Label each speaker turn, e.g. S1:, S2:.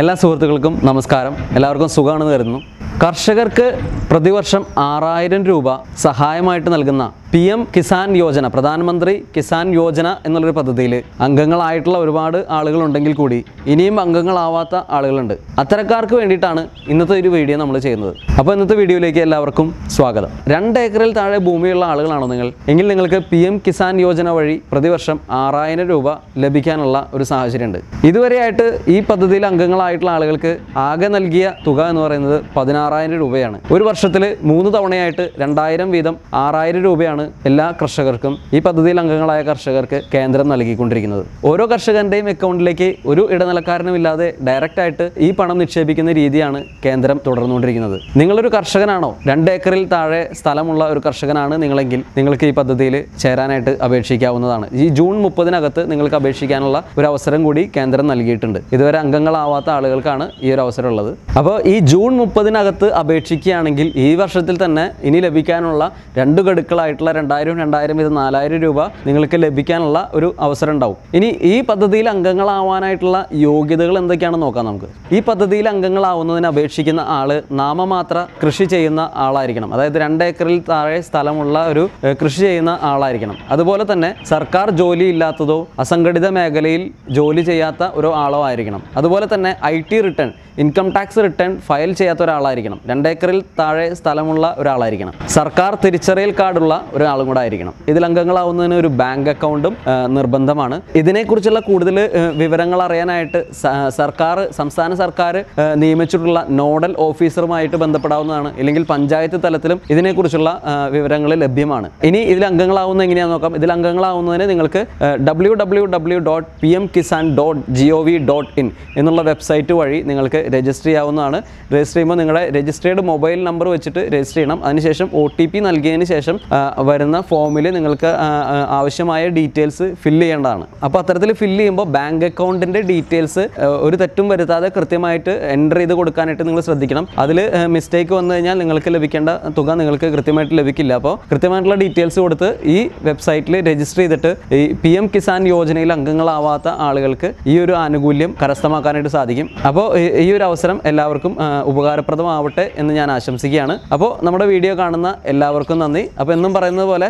S1: എല്ലാ സുഹൃത്തുക്കൾക്കും നമസ്കാരം. എല്ലാവർക്കും സുഖമാണെന്ന് കരുതുന്നു. കർഷകർക്ക് പ്രതിവർഷം ആറായിരം രൂപ സഹായമായിട്ട് നൽകുന്ന പി എം കിസാൻ യോജന പ്രധാനമന്ത്രി കിസാൻ യോജന എന്നുള്ളൊരു പദ്ധതിയിൽ അംഗങ്ങളായിട്ടുള്ള ഒരുപാട് ആളുകളുണ്ടെങ്കിൽ കൂടി ഇനിയും അംഗങ്ങളാവാത്ത ആളുകളുണ്ട്. അത്തരക്കാർക്ക് വേണ്ടിയിട്ടാണ് ഇന്നത്തെ ഒരു വീഡിയോ നമ്മൾ ചെയ്യുന്നത്. അപ്പോൾ ഇന്നത്തെ വീഡിയോയിലേക്ക് എല്ലാവർക്കും സ്വാഗതം. രണ്ട് ഏക്കറിൽ താഴെ ഭൂമിയുള്ള ആളുകളാണോ നിങ്ങൾ? എങ്കിൽ നിങ്ങൾക്ക് പി എം കിസാൻ യോജന വഴി പ്രതിവർഷം ആറായിരം രൂപ ലഭിക്കാനുള്ള ഒരു സാഹചര്യമുണ്ട്. ഇതുവരെയായിട്ട് ഈ പദ്ധതിയിൽ അംഗങ്ങളായിട്ടുള്ള ആളുകൾക്ക് ആകെ നൽകിയ തുക എന്ന് പറയുന്നത് പതിനാറായിരം രൂപയാണ്. ഒരു വർഷത്തിൽ മൂന്ന് തവണയായിട്ട് രണ്ടായിരം വീതം ആറായിരം രൂപയാണ് എല്ലാ കർഷകർക്കും ഈ പദ്ധതിയിൽ അംഗങ്ങളായ കർഷകർക്ക് കേന്ദ്രം നൽകിക്കൊണ്ടിരിക്കുന്നത്. ഓരോ കർഷകന്റെയും അക്കൗണ്ടിലേക്ക് ഒരു ഇടനിലക്കാരനും ഇല്ലാതെ ഡയറക്റ്റ് ആയിട്ട് ഈ പണം നിക്ഷേപിക്കുന്ന രീതിയാണ് കേന്ദ്രം തുടർന്നുകൊണ്ടിരിക്കുന്നത്. നിങ്ങളൊരു കർഷകനാണോ? രണ്ട് ഏക്കറിൽ താഴെ സ്ഥലമുള്ള ഒരു കർഷകനാണ് നിങ്ങളെങ്കിൽ നിങ്ങൾക്ക് ഈ പദ്ധതിയിൽ ചേരാനായിട്ട് അപേക്ഷിക്കാവുന്നതാണ്. ഈ ജൂൺ മുപ്പതിനകത്ത് നിങ്ങൾക്ക് അപേക്ഷിക്കാനുള്ള ഒരു അവസരം കൂടി കേന്ദ്രം നൽകിയിട്ടുണ്ട്. ഇതുവരെ അംഗങ്ങളാവാത്ത ആളുകൾക്കാണ് ഈ ഒരു അവസരം ഉള്ളത്. അപ്പോൾ ഈ ജൂൺ മുപ്പതിനകത്ത് അപേക്ഷിക്കുകയാണെങ്കിൽ ഈ വർഷത്തിൽ തന്നെ ഇനി ലഭിക്കാനുള്ള രണ്ട് ഗഡുക്കളായിട്ടുള്ള രണ്ടായിരം രണ്ടായിരം ഇത് നാലായിരം രൂപ നിങ്ങൾക്ക് ലഭിക്കാനുള്ള ഒരു അവസരം ഉണ്ടാവും. ഇനി ഈ പദ്ധതിയിൽ അംഗങ്ങളാവാനായിട്ടുള്ള യോഗ്യതകൾ എന്തൊക്കെയാണെന്ന് നോക്കാം നമുക്ക്. ഈ പദ്ധതിയിൽ അംഗങ്ങളാവുന്നതിന് അപേക്ഷിക്കുന്ന ആൾ നാമമാത്ര കൃഷി ചെയ്യുന്ന ആളായിരിക്കണം. അതായത് രണ്ട് ഏക്കറിൽ താഴെ സ്ഥലമുള്ള ഒരു കൃഷി ചെയ്യുന്ന ആളായിരിക്കണം. അതുപോലെ തന്നെ സർക്കാർ ജോലി ഇല്ലാത്തതോ അസംഘടിത മേഖലയിൽ ജോലി ചെയ്യാത്ത ഒരു ആളോ ആയിരിക്കണം. അതുപോലെ തന്നെ I T return income tax return file ചെയ്യാത്ത ഒരാളായിരിക്കണം. രണ്ടേക്കറിൽ താഴെ സ്ഥലമുള്ള ഒരാളായിരിക്കണം. സർക്കാർ തിരിച്ചറിയൽ കാർഡുള്ള ഒരാളും കൂടെ ആയിരിക്കണം. ഇതിൽ അംഗങ്ങളാവുന്നതിന് ഒരു ബാങ്ക് അക്കൗണ്ടും നിർബന്ധമാണ്. ഇതിനെക്കുറിച്ചുള്ള കൂടുതൽ വിവരങ്ങൾ അറിയാനായിട്ട് സർക്കാർ സംസ്ഥാന സർക്കാർ നിയമിച്ചിട്ടുള്ള നോഡൽ ഓഫീസറുമായിട്ട് ബന്ധപ്പെടാവുന്നതാണ്. ഇല്ലെങ്കിൽ പഞ്ചായത്ത് തലത്തിലും ഇതിനെക്കുറിച്ചുള്ള വിവരങ്ങൾ ലഭ്യമാണ്. ഇനി ഇതിൽ അംഗങ്ങളാവുന്ന എങ്ങനെയാണെന്ന് നോക്കാം. ഇതിൽ അംഗങ്ങളാവുന്നതിന് നിങ്ങൾക്ക് W W W dot P M Kisan dot G O V dot in എന്നുള്ള വെബ്സൈറ്റ് വഴി നിങ്ങൾക്ക് രജിസ്റ്റർ ചെയ്യാവുന്നതാണ്. രജിസ്റ്റർ ചെയ്യുമ്പോൾ നിങ്ങളുടെ രജിസ്റ്റേർഡ് മൊബൈൽ നമ്പർ വെച്ചിട്ട് രജിസ്റ്റർ ചെയ്യണം. അതിനുശേഷം ഒ ടി പി നൽകിയതിന് ശേഷം വരുന്ന ഫോമിൽ നിങ്ങൾക്ക് ആവശ്യമായ ഡീറ്റെയിൽസ് ഫില്ല് ചെയ്യേണ്ടതാണ്. അപ്പോൾ അത്തരത്തിൽ ഫില്ല് ചെയ്യുമ്പോൾ ബാങ്ക് അക്കൗണ്ടിന്റെ ഡീറ്റെയിൽസ് ഒരു തെറ്റും വരുത്താതെ കൃത്യമായിട്ട് എന്റർ ചെയ്ത് കൊടുക്കാനായിട്ട് നിങ്ങൾ ശ്രദ്ധിക്കണം. അതിൽ മിസ്റ്റേക്ക് വന്നു കഴിഞ്ഞാൽ നിങ്ങൾക്ക് ലഭിക്കേണ്ട തുക നിങ്ങൾക്ക് കൃത്യമായിട്ട് ലഭിക്കില്ല. അപ്പോൾ കൃത്യമായിട്ടുള്ള ഡീറ്റെയിൽസ് കൊടുത്ത് ഈ വെബ്സൈറ്റിൽ രജിസ്റ്റർ ചെയ്തിട്ട് ഈ പി എം കിസാൻ യോജനയിൽ അംഗങ്ങളാവാത്ത ആളുകൾക്ക് ഈ ഒരു ആനുകൂല്യം കരസ്ഥമാക്കാനായിട്ട് സാധിക്കും. അപ്പോൾ ഈ- ഒരു അവസരം എല്ലാവർക്കും ഉപകാരപ്രദമാവട്ടെ എന്ന് ഞാൻ ആശംസിക്കുകയാണ്. അപ്പോൾ നമ്മുടെ വീഡിയോ കാണുന്ന എല്ലാവർക്കും നന്ദി. അപ്പോൾ എന്നും പറയുന്നത് പോലെ